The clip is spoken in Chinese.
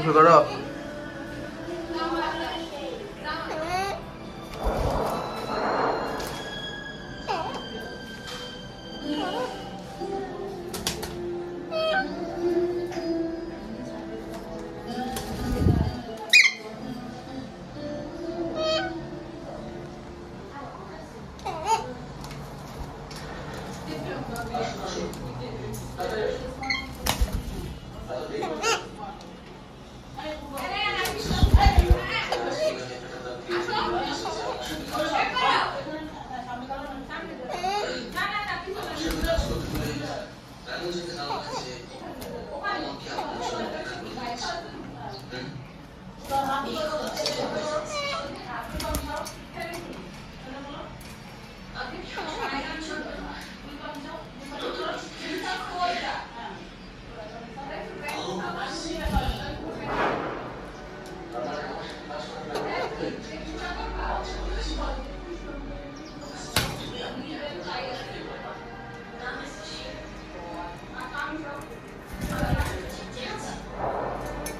就是搁这。你喝。